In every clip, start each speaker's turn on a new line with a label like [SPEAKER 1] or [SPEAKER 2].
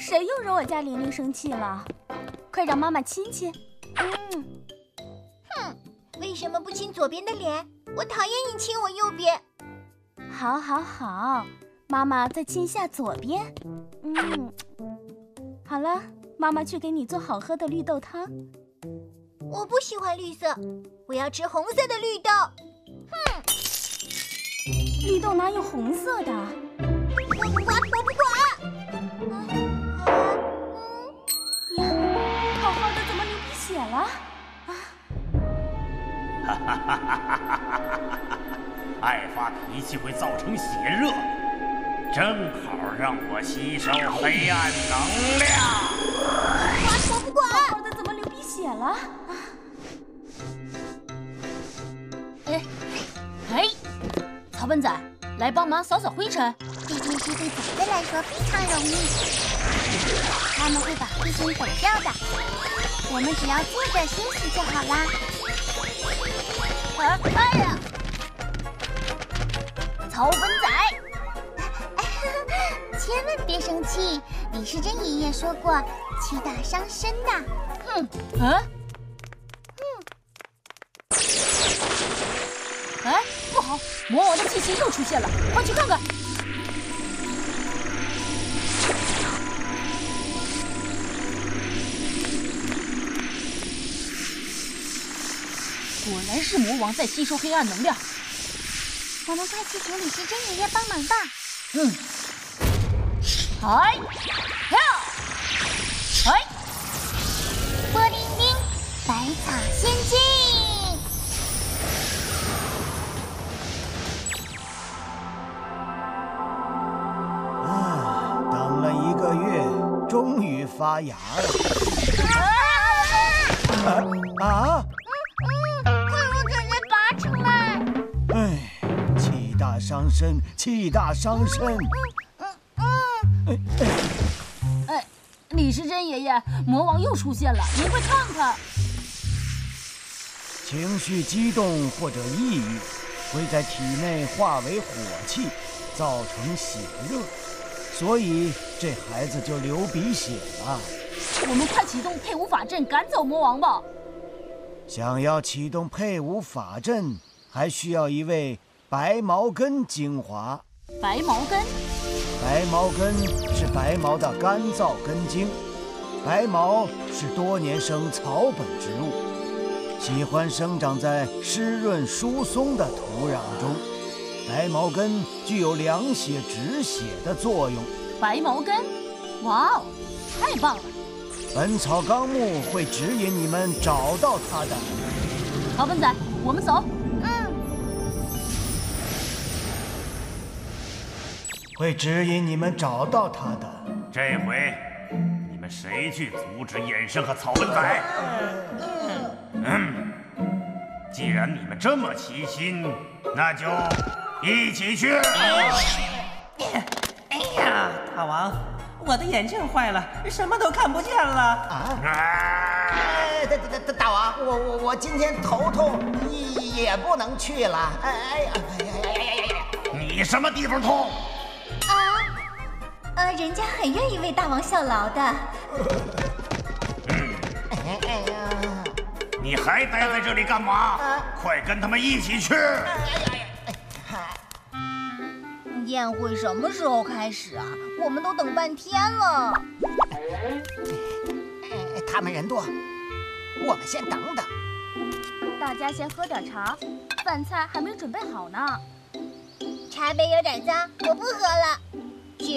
[SPEAKER 1] 谁又惹我家玲玲生气了？快让妈妈亲亲。嗯，
[SPEAKER 2] 哼，为什么不亲左边的脸？我讨厌你亲我右边。
[SPEAKER 1] 好，好，好，妈妈再亲下左边。嗯，好了，妈妈去给你做好喝的绿豆汤。
[SPEAKER 2] 我不喜欢绿色，我要吃红色的绿豆。哼，
[SPEAKER 1] 绿豆哪有红色的？
[SPEAKER 2] 我
[SPEAKER 3] 爱发脾气会造成血热，正好让我吸收黑暗能量。
[SPEAKER 2] 我不管，
[SPEAKER 1] 好好的怎么流鼻血了？
[SPEAKER 4] 哎，哎，曹笨仔，来帮忙扫扫灰尘。
[SPEAKER 2] 这件事对崽子来说非常容易，他们会把灰尘抖掉的。我们只要坐着休息就好啦。
[SPEAKER 4] 啊！哎呀，草本仔，
[SPEAKER 2] 千万别生气。李时珍爷爷说过，气大伤身的。
[SPEAKER 4] 哼，啊？哎，不好！魔王的气息又出现了，快去看看！然是魔王在吸收黑暗能量。
[SPEAKER 2] 我们快去请李时珍爷爷帮忙吧。
[SPEAKER 4] 嗯。嗨，跳，嗨，
[SPEAKER 2] 波灵灵，百草仙境。
[SPEAKER 5] 啊，等了一个月终于发芽了！啊啊！
[SPEAKER 2] 嗯
[SPEAKER 5] 伤身，气大伤身。嗯
[SPEAKER 4] 嗯嗯。哎，李时珍爷爷，魔王又出现了，您快看看。
[SPEAKER 5] 情绪激动或者抑郁，会在体内化为火气，造成血热。所以这孩子就流鼻血了。
[SPEAKER 4] 我们快启动配伍法阵赶走魔王吧。
[SPEAKER 5] 想要启动配伍法阵，还需要一味白毛根精华。
[SPEAKER 4] 白毛根，
[SPEAKER 5] 白毛根是白毛的干燥根茎。白毛是多年生草本植物，喜欢生长在湿润疏松的土壤中。白毛根具有凉血止血的作用。
[SPEAKER 4] 白毛根，哇哦，太棒了！
[SPEAKER 5] 《本草纲目》会指引你们找到它的。
[SPEAKER 4] 草本仔，我们走。
[SPEAKER 5] 会指引你们找到他的。
[SPEAKER 3] 这回，你们谁去阻止衍生和草文仔？嗯。既然你们这么齐心，那就。一起去！
[SPEAKER 6] 哎呀，大王，我的眼镜坏了，什么都看不见了。啊！
[SPEAKER 7] 大大大大王，我我我今天头痛，也不能去了。哎呀哎呀呀呀呀！
[SPEAKER 3] 你什么地方痛？
[SPEAKER 2] 人家很愿意为大王效劳的。
[SPEAKER 3] 哎呀！你还待在这里干嘛？快跟他们一起去！
[SPEAKER 2] 宴会什么时候开始啊？我们都等半天了。
[SPEAKER 7] 他们人多，我们先等等。
[SPEAKER 1] 大家先喝点茶，饭菜还没准备好呢。
[SPEAKER 2] 茶杯有点脏，我不喝了。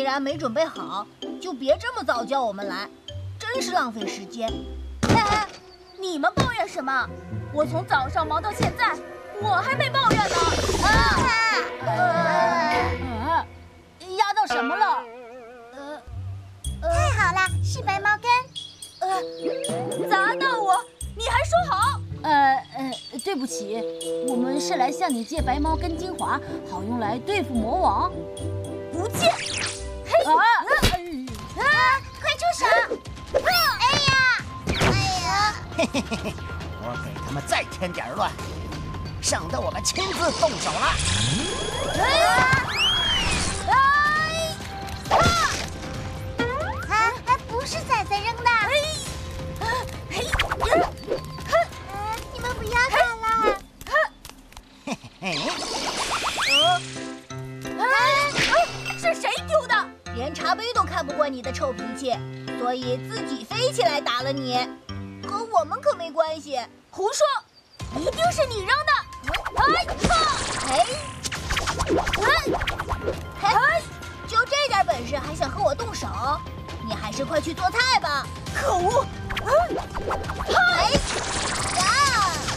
[SPEAKER 2] 既然没准备好，就别这么早叫我们来，真是浪费时间。
[SPEAKER 1] 哎，你们抱怨什么？我从早上忙到现在，我还没抱怨呢。啊！压到什么了？
[SPEAKER 2] 呃，太好了，是白毛根。
[SPEAKER 1] 呃，砸到我，你还说好？
[SPEAKER 4] 呃呃，对不起，我们是来向你借白毛根精华，好用来对付魔王。
[SPEAKER 1] 不借！
[SPEAKER 2] 嘿！啊！啊！快住手！哎呀！哎呀！嘿嘿嘿嘿，
[SPEAKER 7] 我给他们再添点乱，省得我们亲自动手了。的臭脾
[SPEAKER 8] 气，所以自己飞起来打了你，和我们可没关系。
[SPEAKER 4] 胡说，一定是你扔的！哎
[SPEAKER 8] 哎，哎，哎，就这点本事还想和我动手？你还是快去做菜吧！
[SPEAKER 4] 可恶！
[SPEAKER 8] 哎，呀，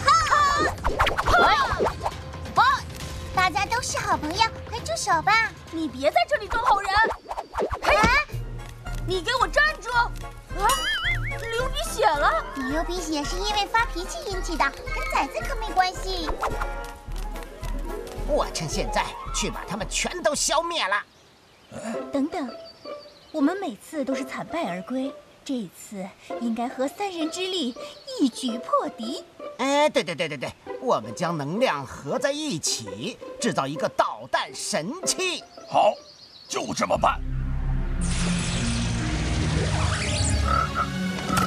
[SPEAKER 8] 哈，
[SPEAKER 4] 哈，
[SPEAKER 8] 啊！大家都是好朋友，快住手吧！
[SPEAKER 4] 你别在这里装好人！
[SPEAKER 8] 啊！
[SPEAKER 4] 你给我站住！啊！流鼻血了！
[SPEAKER 8] 你流鼻血是因为发脾气引起的，跟崽子可没关系。
[SPEAKER 7] 我趁现在去把他们全都消灭了。
[SPEAKER 2] 等等，我们每次都是惨败而归，这一次应该合三人之力一举破敌。
[SPEAKER 7] 哎，对对对对对，我们将能量合在一起，制造一个导弹神器。
[SPEAKER 9] 好，就这么办。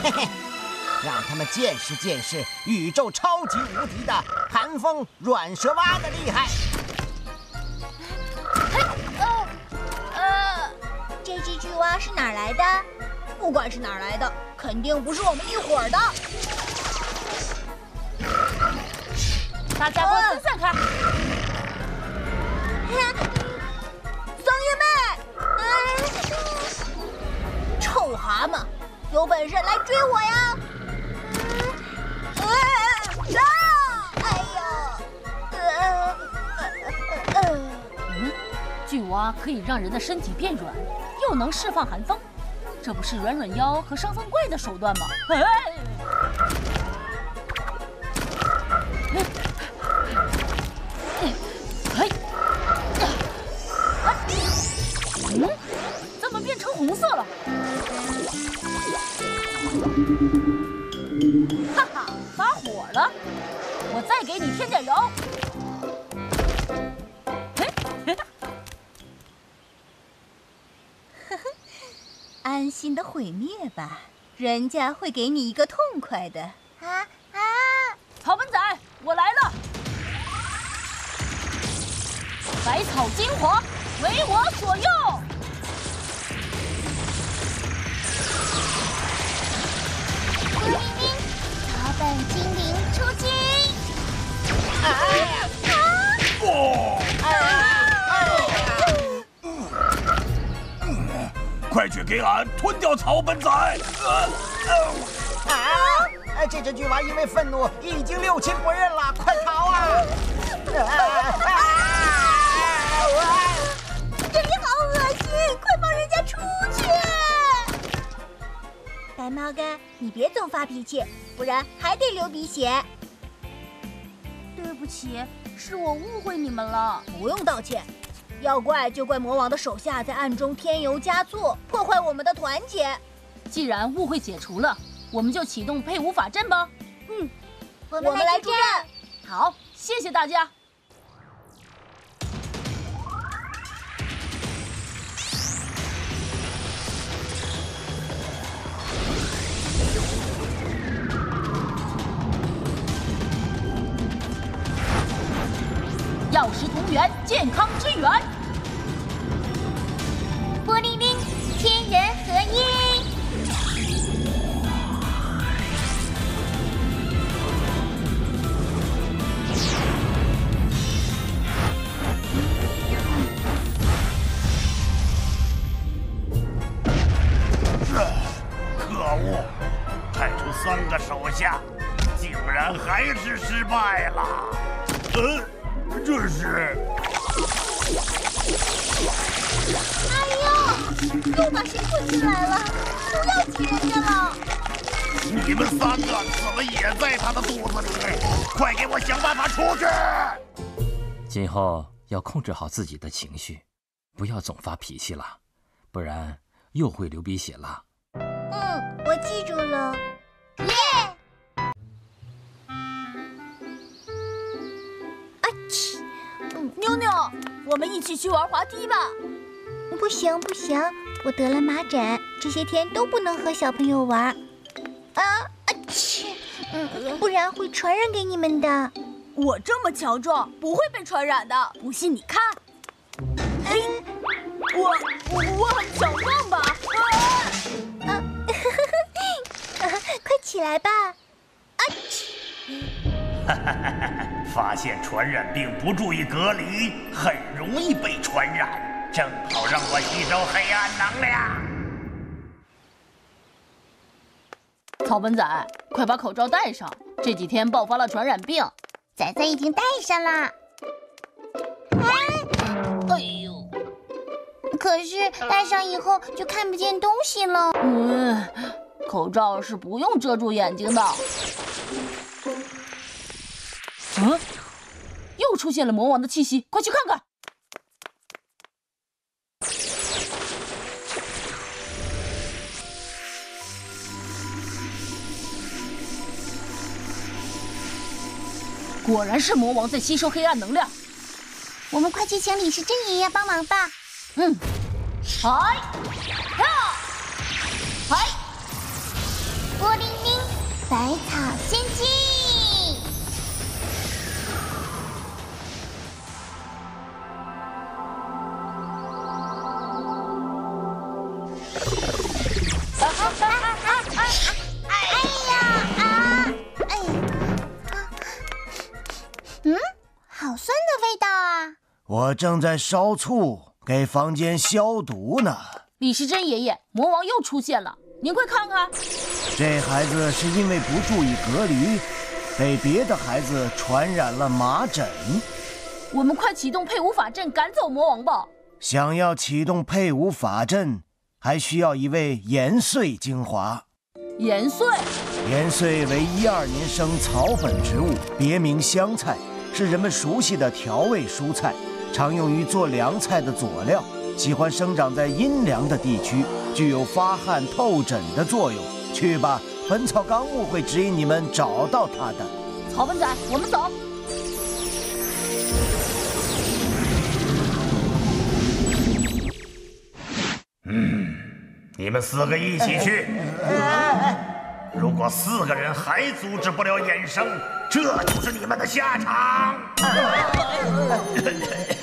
[SPEAKER 7] 嘿嘿，让他们见识见识宇宙超级无敌的寒风软蛇蛙的厉害。
[SPEAKER 8] 嘿，哦，呃，这只巨蛙是哪儿来的？
[SPEAKER 4] 不管是哪儿来的，肯定不是我们一伙儿的。大家给我分散开！
[SPEAKER 8] 桑
[SPEAKER 4] 有本事来追我呀！
[SPEAKER 8] 啊！哎
[SPEAKER 4] 呦！嗯，巨蛙可以让人的身体变软，又能释放寒风，这不是软软妖和伤风怪的手段吗？哎！发火了！我再给你添点油。
[SPEAKER 2] 呵呵，安心的毁灭吧，人家会给你一个痛快的。
[SPEAKER 8] 啊啊！
[SPEAKER 4] 草本仔，我来了！百草精华为我所用。
[SPEAKER 8] 本精灵出击！
[SPEAKER 7] 哎呀！
[SPEAKER 9] 哦！快去给俺吞掉草本仔！
[SPEAKER 7] 啊！啊哎，这只巨蛙因为愤怒已经六亲不认了，快逃啊！
[SPEAKER 8] 这里好恶心，快放人家出去！白猫哥，你别总发脾气，不然还得流鼻血。
[SPEAKER 4] 对不起，是我误会你们了。
[SPEAKER 2] 不用道歉，要怪就怪魔王的手下在暗中添油加醋，破坏我们的团结。
[SPEAKER 4] 既然误会解除了，我们就启动配伍法阵吧。
[SPEAKER 2] 嗯，
[SPEAKER 8] 我们来助阵。
[SPEAKER 4] 好，谢谢大家。药食同源，健康之源。
[SPEAKER 8] 玻璃冰，天人合一。
[SPEAKER 3] 可恶！派出三个手下，竟然还是失败了。呃，这是……
[SPEAKER 8] 哎呦，又把谁混进来了？不要挤人家了！
[SPEAKER 3] 你们三个怎么也在他的肚子里？快给我想办法出去！
[SPEAKER 10] 今后要控制好自己的情绪，不要总发脾气了，不然又会流鼻血了。
[SPEAKER 8] 嗯，我记住了。耶！
[SPEAKER 4] 妞妞，我们一起去玩滑梯吧。
[SPEAKER 8] 不行不行，我得了麻疹，这些天都不能和小朋友玩。啊啊切！嗯，不然会传染给你们的。
[SPEAKER 4] 我这么强壮，不会被传染的。不信你看，哎，我我我很强壮吧？啊，啊 快
[SPEAKER 2] 起来吧！啊！
[SPEAKER 3] 发现传染病不注意隔离，很容易被传染，正好让我吸收黑暗能量。
[SPEAKER 4] 草本仔，快把口罩戴上！这几天爆发了传染病。
[SPEAKER 2] 仔仔已经戴上了。
[SPEAKER 4] 哎呦！
[SPEAKER 2] 可是戴上以后就看不见东西了。
[SPEAKER 4] 嗯，口罩是不用遮住眼睛的。出现了魔王的气息，快去看看！果然是魔王在吸收黑暗能量。
[SPEAKER 2] 我们快去请李时珍爷爷帮忙吧。
[SPEAKER 4] 嗯，嗨，跳，嗨，
[SPEAKER 2] 波灵灵，百草仙境。
[SPEAKER 5] 我正在烧醋，给房间消毒呢。
[SPEAKER 4] 李时珍爷爷，魔王又出现了，您快看看。
[SPEAKER 5] 这孩子是因为不注意隔离，被别的孩子传染了麻疹。
[SPEAKER 4] 我们快启动配伍法阵，赶走魔王吧。
[SPEAKER 5] 想要启动配伍法阵，还需要一味延岁精华。
[SPEAKER 4] 延岁，
[SPEAKER 5] 延岁为一二年生草本植物，别名香菜，是人们熟悉的调味蔬菜。常用于做凉菜的佐料，喜欢生长在阴凉的地区，具有发汗透疹的作用。去吧，《本草纲目》会指引你们找到它的。
[SPEAKER 4] 草本仔，我们走。
[SPEAKER 3] 嗯，你们四个一起去。如果四个人还阻止不了衍生，这就是你们的下场。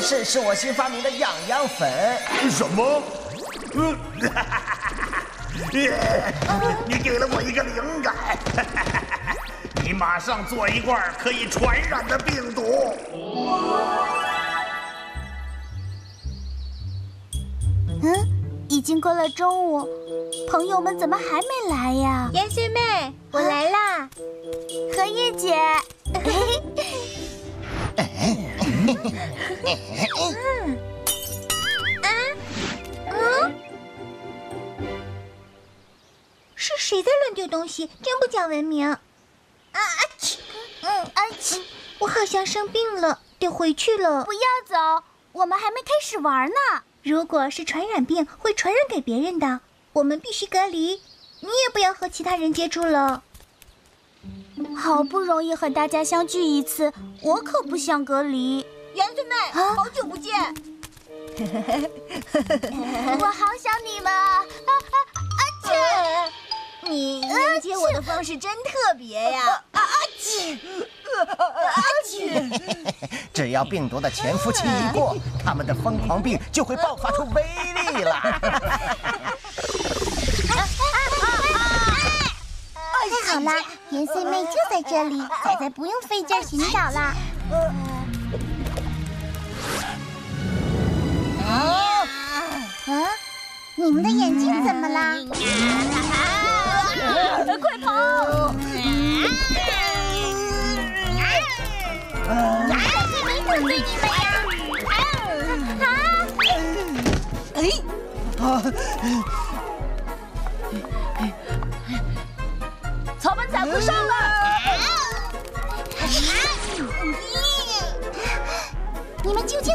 [SPEAKER 7] 是是我新发明的痒痒粉。
[SPEAKER 11] 什么？
[SPEAKER 3] 嗯，你给了我一个灵感。你马上做一罐可以传染的病毒。
[SPEAKER 1] 嗯。已经过了中午，朋友们怎么还没来呀？
[SPEAKER 2] 元岁妹，我来啦！
[SPEAKER 1] 荷叶姐，
[SPEAKER 2] 嗯，是谁在乱丢东西？真不讲文明！啊啊嚏！嗯。啊嚏！我好像生病了，得回去了。
[SPEAKER 1] 不要走，我们还没开始玩呢。
[SPEAKER 2] 如果是传染病，会传染给别人的，我们必须隔离。你也不要和其他人接触了。
[SPEAKER 1] 好不容易和大家相聚一次，我可不想隔离。
[SPEAKER 8] 元岁妹，好久不见！
[SPEAKER 1] 我好想你们啊！啊啊啊！
[SPEAKER 8] 切！你迎接我的方式真特别呀！啊啊切！
[SPEAKER 7] 啊去！只要病毒的潜伏期一过，他们的疯狂病就会爆发出威力了。
[SPEAKER 2] 太好了，元岁妹就在这里，仔仔不用费劲寻找了。你们的眼睛怎么了？
[SPEAKER 4] 快跑！
[SPEAKER 2] 元岁没得罪你们呀！啊！
[SPEAKER 4] 哎！啊！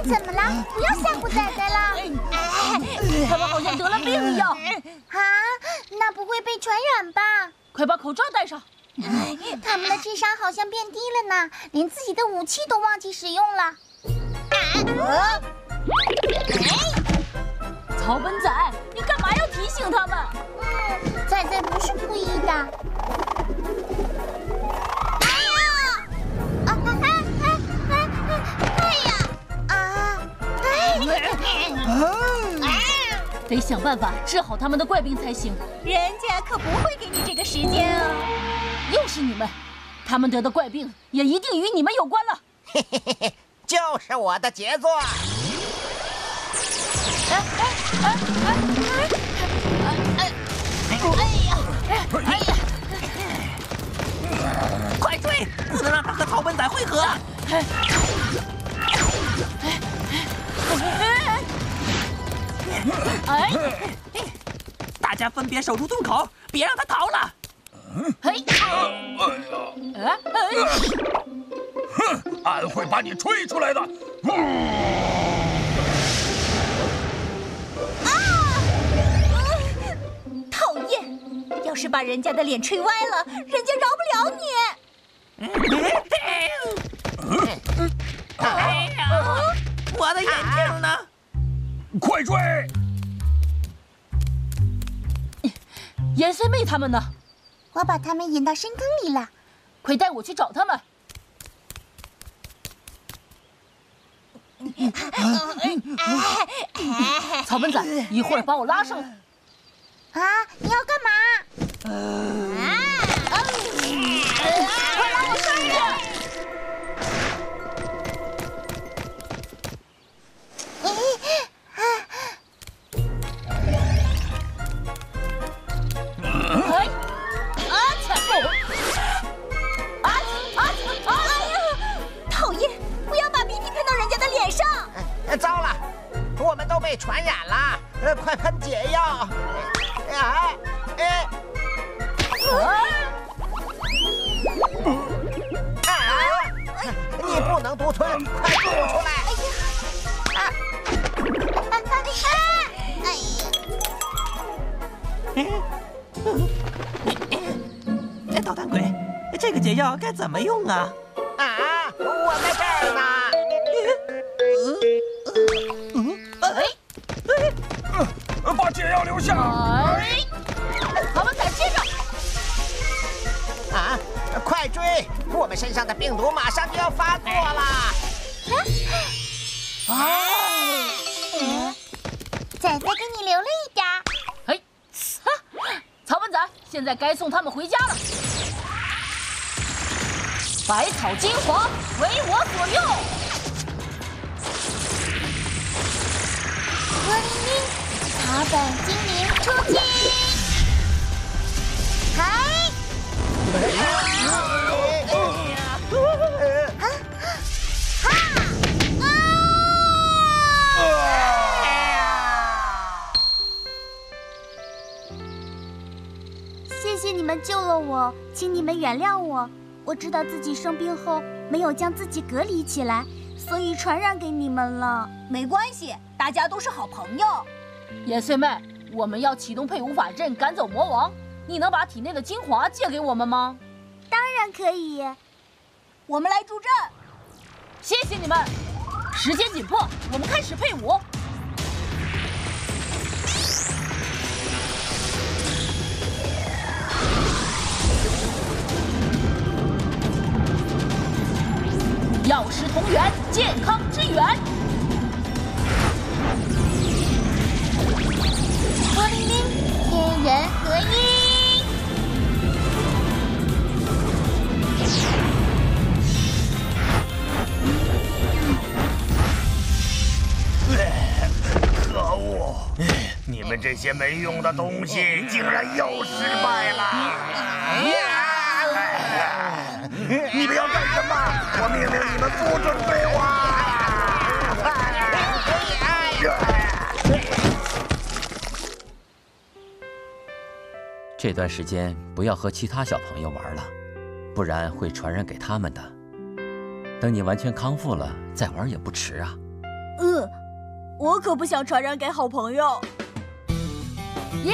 [SPEAKER 2] 怎么了？不要吓唬仔仔了！
[SPEAKER 4] 他们好像得了病一样。
[SPEAKER 2] 啊？那不会被传染吧？
[SPEAKER 4] 快把口罩戴上。
[SPEAKER 2] 他们的智商好像变低了呢，连自己的武器都忘记使用了。啊！
[SPEAKER 4] 草本仔，你干嘛要提醒他们？
[SPEAKER 2] 嗯，仔仔不是故意的。
[SPEAKER 4] 得 得想办法治好他们的怪病才行。
[SPEAKER 8] 人家可不会给你这个时间哦。
[SPEAKER 4] 又是你们，他们得的怪病也一定与你们有关了。
[SPEAKER 7] 嘿嘿嘿嘿，就是我的杰作。
[SPEAKER 4] 哎哎哎哎哎哎！哎呀！哎呀！
[SPEAKER 6] 快追！不能让他和草本仔汇合。哎！大家分别守住洞口，别让他逃了。
[SPEAKER 4] 嘿！
[SPEAKER 11] 哎！哼！俺会把你吹出来的。
[SPEAKER 8] 啊！讨厌！要是把人家的脸吹歪了，人家饶不了你。
[SPEAKER 6] 哎呀！我的眼镜呢？
[SPEAKER 11] 快追！
[SPEAKER 4] 颜碎妹他们呢？
[SPEAKER 2] 我把他们引到深坑里了。
[SPEAKER 4] 快带我去找他们！草本仔，一会儿把我拉上来。
[SPEAKER 2] 啊！你要干嘛？
[SPEAKER 8] 啊！
[SPEAKER 6] 这个解药该怎么用啊？
[SPEAKER 7] 啊！我在这儿呢。
[SPEAKER 11] 把解药留下！
[SPEAKER 4] 哎！他们在接着！
[SPEAKER 7] 啊！快追！我们身上的病毒马上就要发作了！
[SPEAKER 2] 哎！仔仔给你留了一点。
[SPEAKER 4] 哎！哈！草本仔，现在该送他们回家了。百草精华为我所用。
[SPEAKER 2] 我灵灵，草本精灵出击！嗨！
[SPEAKER 1] 谢谢你们救了我，请你们原谅我。我知道自己生病后没有将自己隔离起来，所以传染给你们了。
[SPEAKER 8] 没关系，大家都是好朋友。
[SPEAKER 4] 颜碎妹，我们要启动配伍法阵赶走魔王，你能把体内的精华借给我们吗？
[SPEAKER 1] 当然可以。
[SPEAKER 8] 我们来助阵。
[SPEAKER 4] 谢谢你们。时间紧迫，我们开始配伍。药食同源，健康之源。
[SPEAKER 2] 我灵灵，天人合一。
[SPEAKER 3] 可恶！你们这些没用的东西，竟然又失败了！你们要干什么？我命令你们不准废话！
[SPEAKER 10] 这段时间不要和其他小朋友玩了，不然会传染给他们的。等你完全康复了再玩也不迟啊。
[SPEAKER 8] 嗯，我可不想传染给好朋友。
[SPEAKER 4] 耶！